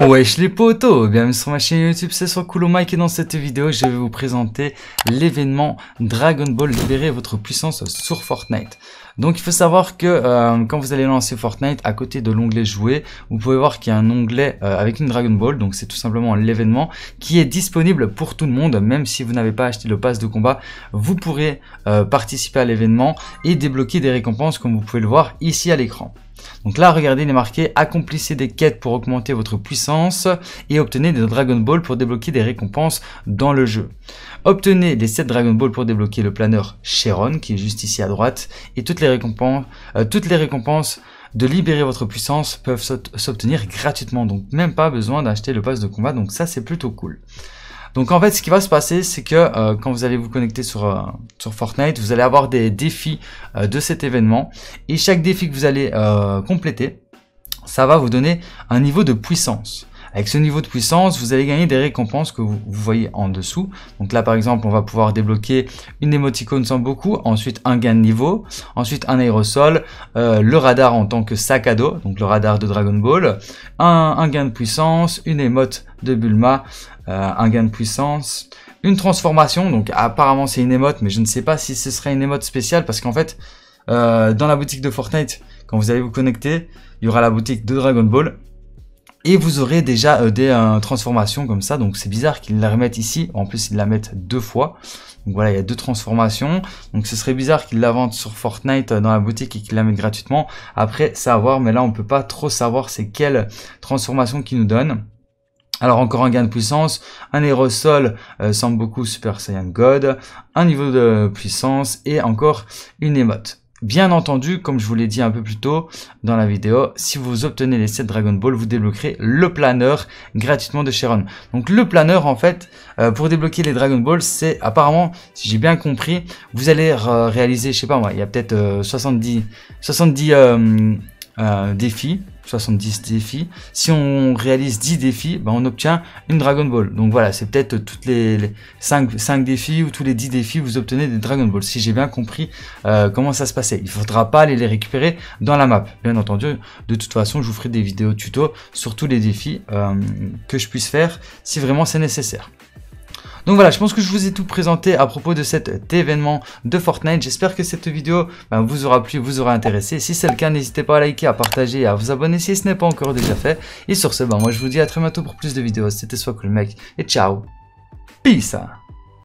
Wesh les potos, bienvenue sur ma chaîne YouTube, c'est sur Coolo Mike et dans cette vidéo je vais vous présenter l'événement Dragon Ball Libérer votre puissance sur Fortnite. Donc il faut savoir que euh, quand vous allez lancer Fortnite, à côté de l'onglet jouer, vous pouvez voir qu'il y a un onglet euh, avec une Dragon Ball, donc c'est tout simplement l'événement qui est disponible pour tout le monde, même si vous n'avez pas acheté le pass de combat, vous pourrez euh, participer à l'événement et débloquer des récompenses comme vous pouvez le voir ici à l'écran. Donc là, regardez, il est marqué accomplissez des quêtes pour augmenter votre puissance et obtenez des Dragon Ball pour débloquer des récompenses dans le jeu. Obtenez les 7 Dragon Ball pour débloquer le planeur Sharon qui est juste ici à droite et toutes les récompenses, euh, toutes les récompenses de libérer votre puissance peuvent s'obtenir gratuitement. Donc même pas besoin d'acheter le pass de combat. Donc ça c'est plutôt cool. Donc en fait, ce qui va se passer, c'est que euh, quand vous allez vous connecter sur, euh, sur Fortnite, vous allez avoir des défis euh, de cet événement. Et chaque défi que vous allez compléter, ça va vous donner un niveau de puissance. Avec ce niveau de puissance, vous allez gagner des récompenses que vous, voyez en dessous. Donc là, par exemple, on va pouvoir débloquer une émoticône sans beaucoup, ensuite un gain de niveau, ensuite un aérosol, le radar en tant que sac à dos, donc le radar de Dragon Ball, un, un gain de puissance, une émote de Bulma, euh, un gain de puissance, une transformation, donc apparemment c'est une émote, mais je ne sais pas si ce serait une émote spéciale, parce qu'en fait, euh, dans la boutique de Fortnite, quand vous allez vous connecter, il y aura la boutique de Dragon Ball, et vous aurez déjà euh, des transformations comme ça, donc c'est bizarre qu'ils la remettent ici, en plus ils la mettent deux fois, donc voilà, il y a deux transformations, donc ce serait bizarre qu'ils la vendent sur Fortnite dans la boutique et qu'ils la mettent gratuitement, après savoir, mais là on peut pas trop savoir c'est quelle transformation qu'ils nous donnent. Alors encore un gain de puissance, un aérosol euh, semble beaucoup Super Saiyan God, un niveau de puissance et encore une émote. Bien entendu, comme je vous l'ai dit un peu plus tôt dans la vidéo, si vous obtenez les 7 Dragon Ball, vous débloquerez le planeur gratuitement de Sharon. Donc le planeur, en fait, euh, pour débloquer les Dragon Ball, c'est apparemment, si j'ai bien compris, vous allez réaliser, je sais pas moi, il y a peut-être 70, 70 euh, défis 70 défis. Si on réalise 10 défis, ben on obtient une Dragon Ball. Donc voilà, c'est peut-être toutes les, 5, 5, défis ou tous les 10 défis, vous obtenez des Dragon Ball. Si j'ai bien compris euh, comment ça se passait. Il faudra pas aller les récupérer dans la map. Bien entendu, de toute façon, je vous ferai des vidéos tuto sur tous les défis euh, que je puisse faire si vraiment c'est nécessaire. Donc voilà, je pense que je vous ai tout présenté à propos de cet événement de Fortnite. J'espère que cette vidéo ben, vous aura plu, vous aura intéressé. Si c'est le cas, n'hésitez pas à liker, à partager et à vous abonner si ce n'est pas encore déjà fait. Et sur ce, ben, moi je vous dis à très bientôt pour plus de vidéos. C'était soit cool mec et ciao. Peace